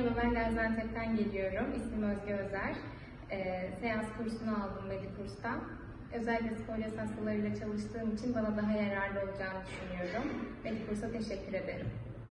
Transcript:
Merhaba, ben Gaziantep'ten geliyorum. İsmim Özge Özer. Ee, seans kursunu aldım Medikurs'ta. Özellikle skolyoz hastalarıyla çalıştığım için bana daha yararlı olacağını düşünüyorum. Medikurs'a teşekkür ederim.